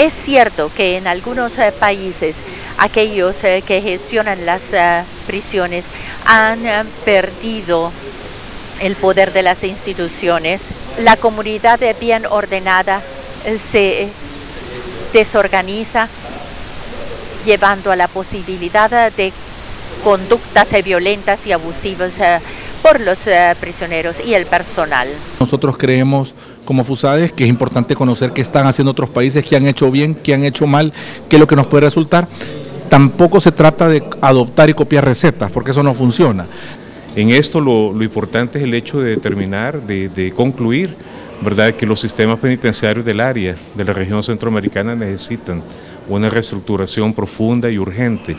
Es cierto que en algunos eh, países aquellos eh, que gestionan las eh, prisiones han perdido el poder de las instituciones. La comunidad bien ordenada se desorganiza, llevando a la posibilidad de conductas violentas y abusivas por los prisioneros y el personal. Nosotros creemos como FUSADES que es importante conocer qué están haciendo otros países, qué han hecho bien, qué han hecho mal, qué es lo que nos puede resultar. Tampoco se trata de adoptar y copiar recetas, porque eso no funciona. En esto lo, importante es el hecho de determinar, de, de concluir, ¿verdad? que los sistemas penitenciarios del área, de la región centroamericana necesitan una reestructuración profunda y urgente.